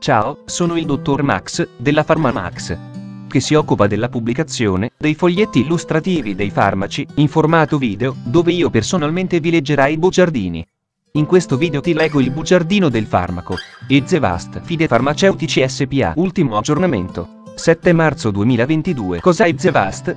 Ciao, sono il dottor Max, della PharmaMax, che si occupa della pubblicazione dei foglietti illustrativi dei farmaci, in formato video, dove io personalmente vi leggerai i bugiardini. In questo video ti leggo il bugiardino del farmaco. Ezevast, Fide Farmaceutici SPA, ultimo aggiornamento. 7 marzo 2022. Cos'è Ezevast?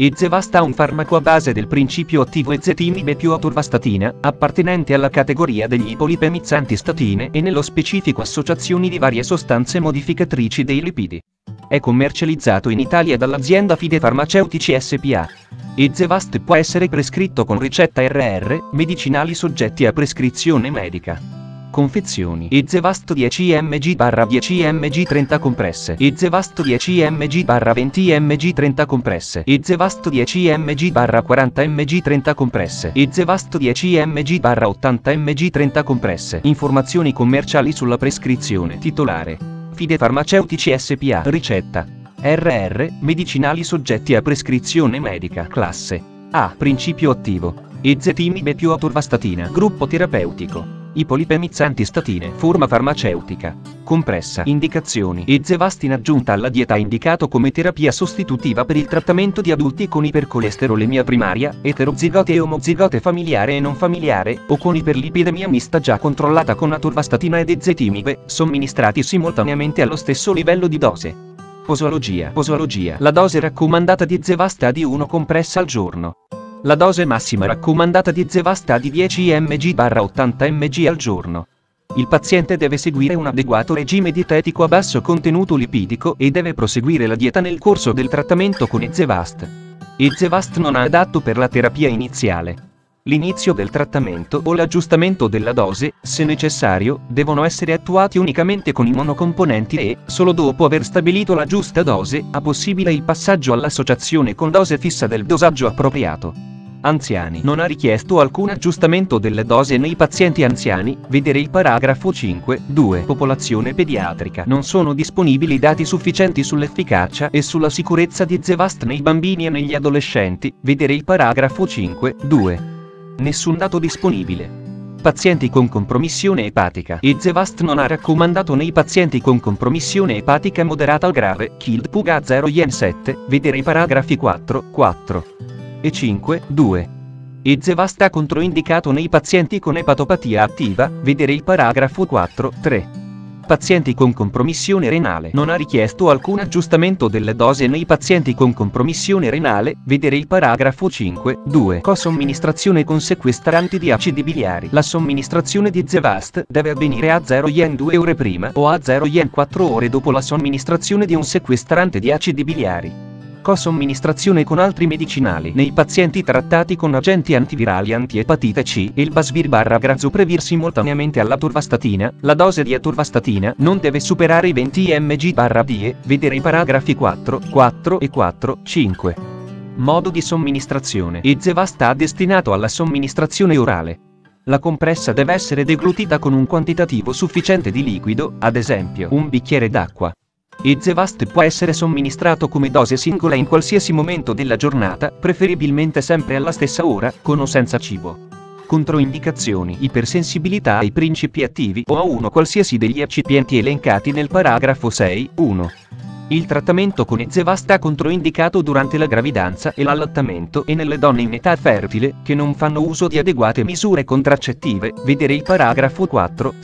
Ezevast ha un farmaco a base del principio attivo ezetimibe più atorvastatina, appartenente alla categoria degli ipolipemizzanti statine e nello specifico associazioni di varie sostanze modificatrici dei lipidi. È commercializzato in Italia dall'azienda Fide Farmaceutici SPA. Ezevast può essere prescritto con ricetta RR, medicinali soggetti a prescrizione medica. Confezioni. Ezevast 10 mg barra 10 mg 30 compresse. Ezevast 10 mg barra 20 mg 30 compresse. Ezevast 10 mg barra 40 mg 30 compresse. Ezevast 10 mg barra 80 mg 30 compresse. Informazioni commerciali sulla prescrizione. Titolare. Fide Farmaceutici SPA. Ricetta. RR, medicinali soggetti a prescrizione medica. Classe. A. Principio attivo. Ezetimibe più atorvastatina. Gruppo terapeutico i polipemizzanti statine, forma farmaceutica, compressa, indicazioni e Zevast in aggiunta alla dieta indicato come terapia sostitutiva per il trattamento di adulti con ipercolesterolemia primaria, eterozigote e omozigote familiare e non familiare, o con iperlipidemia mista già controllata con atorvastatina ed ezetimibe, somministrati simultaneamente allo stesso livello di dose. Posologia. Posologia. La dose raccomandata di Zevast è di 1 compressa al giorno. La dose massima raccomandata di Zevasta è di 10 mg-80 mg al giorno. Il paziente deve seguire un adeguato regime dietetico a basso contenuto lipidico e deve proseguire la dieta nel corso del trattamento con Ezevast. Ezevast non è adatto per la terapia iniziale. L'inizio del trattamento o l'aggiustamento della dose, se necessario, devono essere attuati unicamente con i monocomponenti e, solo dopo aver stabilito la giusta dose, ha possibile il passaggio all'associazione con dose fissa del dosaggio appropriato anziani. Non ha richiesto alcun aggiustamento delle dose nei pazienti anziani, vedere il paragrafo 5, 2. Popolazione pediatrica. Non sono disponibili dati sufficienti sull'efficacia e sulla sicurezza di Zevast nei bambini e negli adolescenti, vedere il paragrafo 5, 2. Nessun dato disponibile. Pazienti con compromissione epatica. E Zevast non ha raccomandato nei pazienti con compromissione epatica moderata o grave, KILD PUGA 0 IEN 7, vedere i paragrafi 4, 4 e 5, 2. Ezevast ha controindicato nei pazienti con epatopatia attiva, vedere il paragrafo 4, 3. Pazienti con compromissione renale non ha richiesto alcun aggiustamento delle dose nei pazienti con compromissione renale, vedere il paragrafo 5, 2. Co-somministrazione con sequestranti di acidi biliari. La somministrazione di Zevast deve avvenire a 0 yen 2 ore prima o a 0 yen 4 ore dopo la somministrazione di un sequestrante di acidi biliari co-somministrazione con altri medicinali nei pazienti trattati con agenti antivirali antiepatite C e il Basvir barra grazoprevir simultaneamente all'atorvastatina, la dose di atorvastatina non deve superare i 20 mg barra DE, vedere i paragrafi 4, 4 e 4, 5. Modo di somministrazione. Ezevasta destinato alla somministrazione orale. La compressa deve essere deglutita con un quantitativo sufficiente di liquido, ad esempio un bicchiere d'acqua. Ezevast può essere somministrato come dose singola in qualsiasi momento della giornata, preferibilmente sempre alla stessa ora, con o senza cibo. Controindicazioni Ipersensibilità ai principi attivi o a uno qualsiasi degli eccipienti elencati nel paragrafo 6, 1. Il trattamento con Ezevast è controindicato durante la gravidanza e l'allattamento e nelle donne in età fertile, che non fanno uso di adeguate misure contraccettive, vedere il paragrafo 4,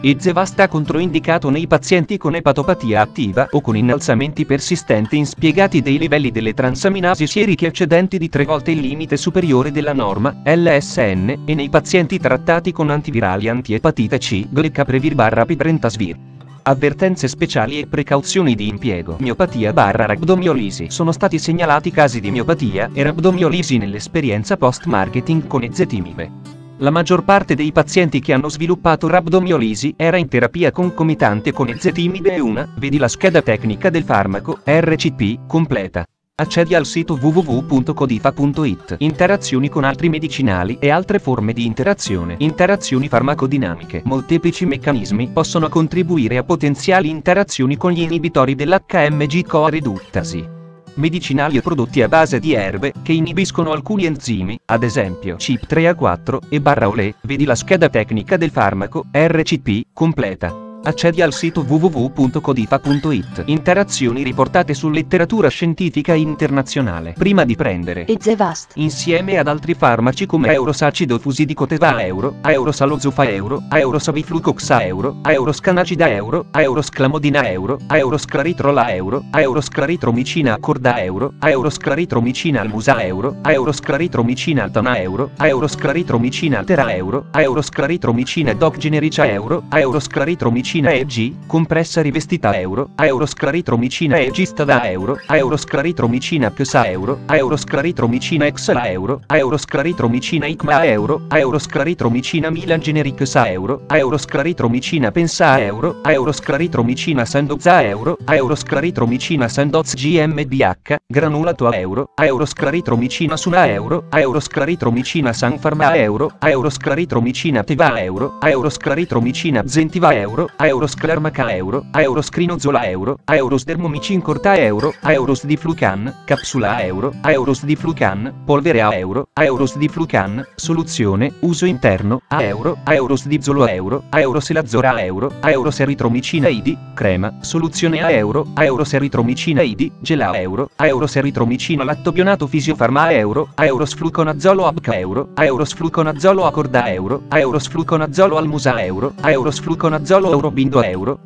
6. Ezevast è controindicato nei pazienti con epatopatia attiva o con innalzamenti persistenti inspiegati dei livelli delle transaminasi sieriche eccedenti di tre volte il limite superiore della norma, LSN, e nei pazienti trattati con antivirali antiepatite C, Glecaprevir barra Pibrentasvir. Avvertenze speciali e precauzioni di impiego. Miopatia barra rabdomiolisi. Sono stati segnalati casi di miopatia e rabdomiolisi nell'esperienza post-marketing con ezetimibe. La maggior parte dei pazienti che hanno sviluppato rabdomiolisi era in terapia concomitante con ezetimibe e una, vedi la scheda tecnica del farmaco, RCP, completa. Accedi al sito www.codifa.it. Interazioni con altri medicinali e altre forme di interazione. Interazioni farmacodinamiche. Molteplici meccanismi possono contribuire a potenziali interazioni con gli inibitori dell'HMG-CoA riduttasi medicinali o prodotti a base di erbe, che inibiscono alcuni enzimi, ad esempio CYP3A4 e barra olè, vedi la scheda tecnica del farmaco, RCP, completa. Accedi al sito www.codifa.it. Interazioni riportate su letteratura scientifica internazionale. Prima di prendere Ezevast. insieme ad altri farmaci come Eurosacido Fusidicoteva Euro, Aerosalozufa Euro, Aerosaviflucoxa Euro, Aeroscanacida Euro, Aerosclamodina Euro, Aerosclaritrola Euro, Aerosclaritromicina Accorda Euro, Aerosclaritromicina Almusa Euro, Aerosclaritromicina Altana Euro, Aerosclaritromicina Altera Euro, Aerosclaritromicina Doc Generica Euro, Aerosclaritromicina Aerosclaritromicina EG, compressa rivestita euro, aerosclaritromicina EG stada euro, aerosclaritromicina XA euro, aerosclaritromicina XA euro, aerosclaritromicina ICMA euro, aerosclaritromicina Milan Generic SA euro, aerosclaritromicina Pensa euro, aerosclaritromicina Sandoza euro, aerosclaritromicina Sandoz GmbH, granulato euro, aerosclaritromicina Suna euro, aerosclaritromicina Sanfarma euro, aerosclaritromicina Teva euro, aerosclaritromicina Zentiva euro, Aerosclermaca euro, Aeroscrinozola euro, Aerosdermomicin corta euro, Aeros di Flucan, capsula euro, Aeros di Flucan, polvere a euro, Aeros di Flucan, soluzione, uso interno, a euro, Aeros di Zolo euro, Aeroselazzora euro, Aeroseritromicina idi, crema, soluzione a euro, Aeroseritromicina idi, gela euro, Aeroseritromicina lattobionato fisiofarma euro, Aerosfluconazolo abca euro, Aerosfluconazolo accorda euro, Aerosfluconazolo almusa euro, Aerosfluconazolo eurobindo euro,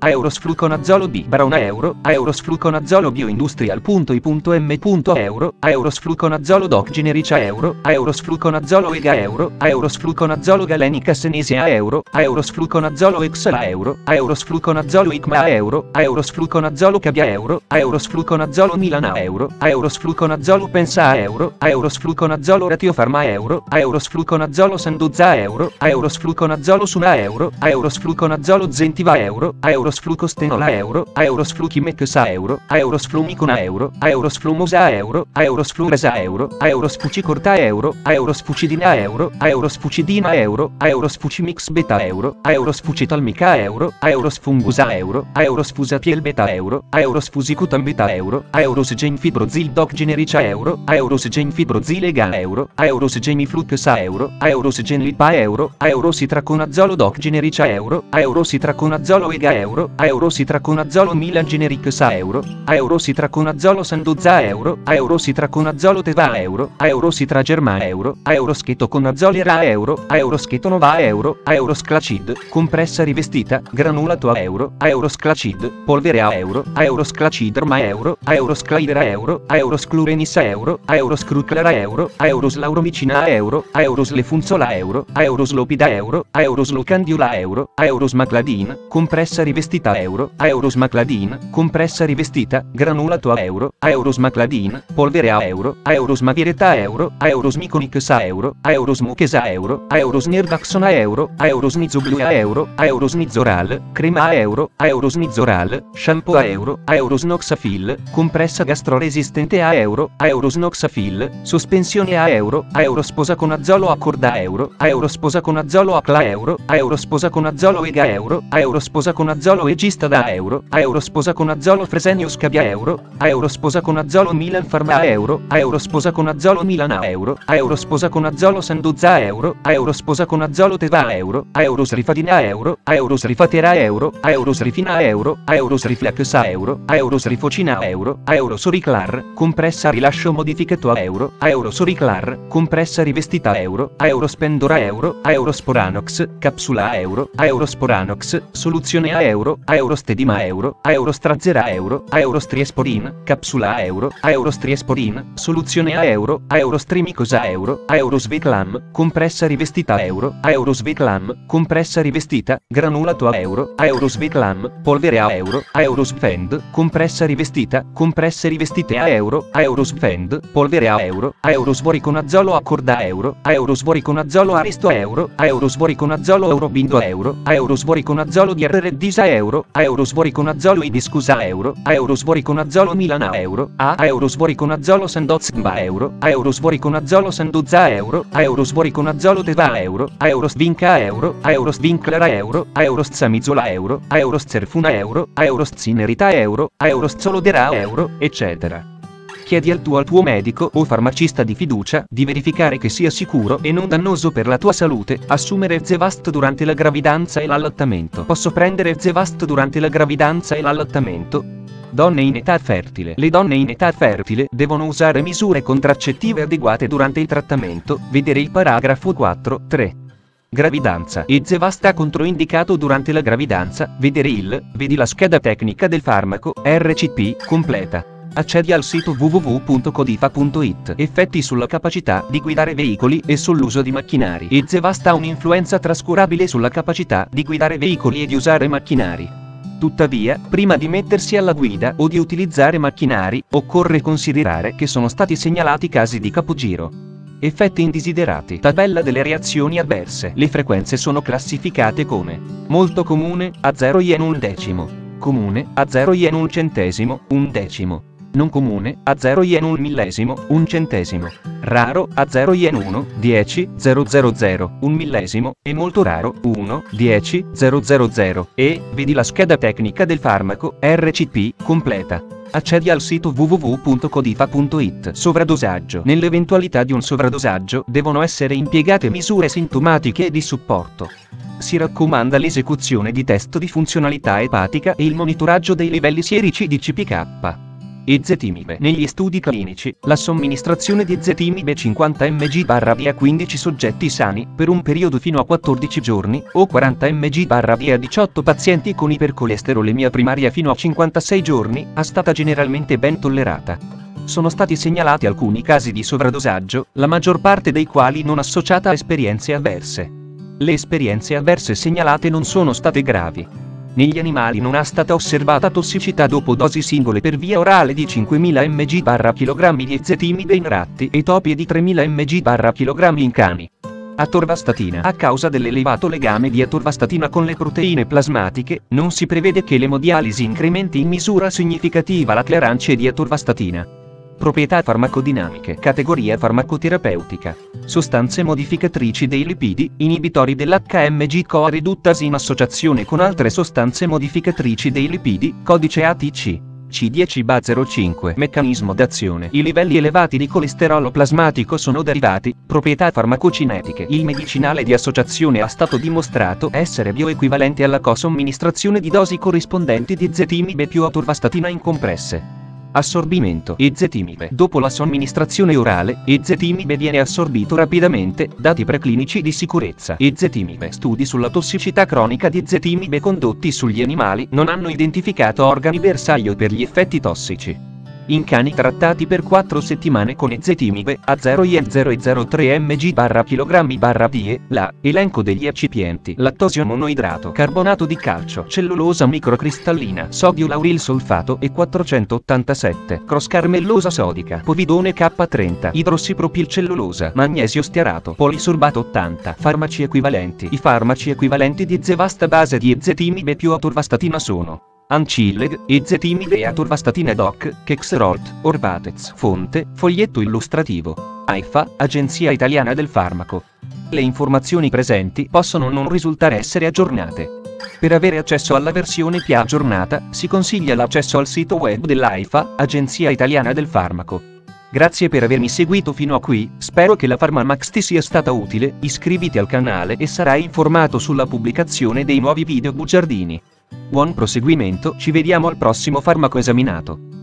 Aerosfluconazolo B Brauna euro, Aerosfluconazolo bioindustrial.i.m. euro, Aerosfluconazolo doc generica euro, Aerosfluconazolo ega euro, Aerosfluconazolo galenica senesia euro, Aerosfluconazolo exala euro, Aerosfluconazolo icma euro, Aerosfluconazolo cabia euro, Aerosfluconazolo milana euro, Aerosfluconazolo pensa euro, Aerosfluconazolo ratiofarma euro, Aerosfluconazolo sanduzza euro, Aerosfluconazolo suna euro, Aerosfluconazolo zentiva euro, Aerosflucostenola euro, Aerosfluchimexa euro, Aerosflumicona euro, Aerosflumosa euro, Aerosfluresa euro, Aerosfucicorta euro, Aerosfucidina euro, Aerosfucidina euro, Aerosfucimix beta euro, Aerosfucitalmica euro, Aerosfungusa euro, Aerosfusatiel beta euro, Aerosfusicutam beta euro, Aerosgenfibrozil doc generica euro, Aerosgenfibrozil ega euro, Aerosgenifluxa euro, Aerosgenlipa euro, Aerositraconazolo doc generica euro, Aerositraconazolo ega euro, Aerositraconazolo Milan generic sa euro, Aerositraconazolo Sanduzza euro, Aerositraconazolo Teva euro, Aerositra Germa euro, Aeroschetoconazolo Era euro, Aeroschetonova euro, Aerosclacid, compressa rivestita, granulato a euro, Aerosclacid, polvere a euro, Aerosclaciderma euro, Aerosclaidera euro, Aerosclurenissa euro, Aeroscruclara euro, Aeroslauromicina euro, Aeroslefunzola euro, Aeroslopida euro, Aeroslocandiula euro, Aerosmacladin, compressa rivestita euro, Aerosmacladin, compressa rivestita, granulato a euro, Aerosmacladin, polvere a euro, Aerosmavireta euro, Aerosmiconixa euro, Aerosmuchesa euro, Aerosnirdaxona euro, Aerosnizoblu euro, Aerosnizoral, crema a euro, Aerosnizoral, shampoo a euro, Aerosnoxafil, compressa gastroresistente a euro, Aerosnoxafil, sospensione a euro, Aerosposa con azolo a corda euro, Aerosposa con azolo a cla euro, Aerosposa con azolo ega euro, Aerosposa con azolo egista da euro, Aerosposa con azolo Fresenius cabia euro, Aerosposa con azolo Milan Pharma euro, Aerosposa con azolo Milana euro, Aerosposa con azolo Sanduzza euro, Aerosposa con azolo Teva euro, Aeros Rifadina euro, Aeros Rifatera euro, Aeros Rifina euro, Aeros Riflexa euro, Aeros Rifocina euro, Aeros Oriclar, compressa rilascio modificato a euro, Aeros Oriclar, compressa rivestita euro, Aerospendora euro, Aerosporanox, capsula euro, Aerosporanox, soluzione soluzione a euro, a eurostedima euro, a eurostrazera a euro, a eurostriesporin, capsula a euro, a eurostriesporin, soluzione a euro, a eurostrimicosa euro, a eurosveclam, compressa rivestita a euro, a eurosveclam, compressa rivestita, granulato a euro, a eurosveclam, polvere a euro, a eurosvend, compressa rivestita, compresse rivestite a euro, a eurosvend, polvere a euro, a eurosvoriconazolo a corda a euro, a eurosvoriconazolo aristo a euro, a eurosvoriconazolo eurobindo a euro, a eurosvoriconazolo di RRDISA a euro, a eurosvoriconazolo idiscusa a euro, a eurosvoriconazolo milana a euro, a eurosvoriconazolo sandozgba a euro, a eurosvoriconazolo sanduzza a euro, a eurosvoriconazolo deva a euro, a eurosvinca a euro, a eurosvinclara a euro, a eurostzamizola a euro, a euroscerfuna a euro, a euroszinerita a euro, a eurossolodera a euro, eccetera. Chiedi al tuo al tuo medico o farmacista di fiducia di verificare che sia sicuro e non dannoso per la tua salute assumere Zevast durante la gravidanza e l'allattamento. Posso prendere Zevast durante la gravidanza e l'allattamento? Donne in età fertile. Le donne in età fertile devono usare misure contraccettive adeguate durante il trattamento, vedere il paragrafo 4, 3. Gravidanza e Zevasta controindicato durante la gravidanza, vedere il, vedi la scheda tecnica del farmaco, RCP, completa. Accedi al sito www.codifa.it. Effetti sulla capacità di guidare veicoli e sull'uso di macchinari. E Zevasta ha un'influenza trascurabile sulla capacità di guidare veicoli e di usare macchinari. Tuttavia, prima di mettersi alla guida o di utilizzare macchinari, occorre considerare che sono stati segnalati casi di capogiro. Effetti indesiderati. Tabella delle reazioni avverse. Le frequenze sono classificate come molto comune, a 0 yen un decimo, comune, a 0 yen un centesimo, un decimo, non comune, a 0 yen un millesimo, un centesimo, raro, a 0 yen 1, 10, 000, un millesimo, e molto raro, 1, 10, 000, e, vedi la scheda tecnica del farmaco, RCP, completa. Accedi al sito www.codifa.it. Sovradosaggio. Nell'eventualità di un sovradosaggio, devono essere impiegate misure sintomatiche e di supporto. Si raccomanda l'esecuzione di test di funzionalità epatica e il monitoraggio dei livelli sierici di CPK. Ezetimibe. Negli studi clinici, la somministrazione di ezetimibe 50 mg a 15 soggetti sani, per un periodo fino a 14 giorni, o 40 mg a 18 pazienti con ipercolesterolemia primaria fino a 56 giorni, è stata generalmente ben tollerata. Sono stati segnalati alcuni casi di sovradosaggio, la maggior parte dei quali non associata a esperienze avverse. Le esperienze avverse segnalate non sono state gravi. Negli animali non è stata osservata tossicità dopo dosi singole per via orale di 5000 mg/kg di ezetimibe in ratti e topi e di 3000 mg/kg in cani. Atorvastatina. A causa dell'elevato legame di atorvastatina con le proteine plasmatiche, non si prevede che l'emodialisi incrementi in misura significativa la clearance di atorvastatina. Proprietà farmacodinamiche. Categoria farmacoterapeutica. Sostanze modificatrici dei lipidi, inibitori dell'HMG CoA riduttasi in associazione con altre sostanze modificatrici dei lipidi, codice ATC. C10BA05 Meccanismo d'azione I livelli elevati di colesterolo plasmatico sono derivati, proprietà farmacocinetiche Il medicinale di associazione ha stato dimostrato essere bioequivalente alla co-somministrazione di dosi corrispondenti di zetimib più atorvastatina in compresse. Assorbimento Ezetimibe. Dopo la somministrazione orale, Ezetimibe viene assorbito rapidamente, dati preclinici di sicurezza. Ezetimibe. Studi sulla tossicità cronica di Ezetimibe condotti sugli animali non hanno identificato organi bersaglio per gli effetti tossici in cani trattati per 4 settimane con ezetimibe a 0 e 0,03 mg barra kg barra die, la, elenco degli eccipienti, lattosio monoidrato, carbonato di calcio, cellulosa microcristallina, sodio lauril solfato e 487, crosscarmellosa sodica, povidone K30, idrossipropilcellulosa, magnesio stearato, polisorbato 80, farmaci equivalenti. I farmaci equivalenti di Zevasta base di ezetimibe più atorvastatina sono Ancilleg, Ezetimide e Atorvastatina Doc, Kexrolt, Orvatez. Fonte, foglietto illustrativo. AIFA, Agenzia Italiana del Farmaco. Le informazioni presenti possono non risultare essere aggiornate. Per avere accesso alla versione più aggiornata, si consiglia l'accesso al sito web dell'AIFA, Agenzia Italiana del Farmaco. Grazie per avermi seguito fino a qui, spero che la Pharmamax ti sia stata utile, iscriviti al canale e sarai informato sulla pubblicazione dei nuovi video bugiardini. Buon proseguimento, ci vediamo al prossimo farmaco esaminato.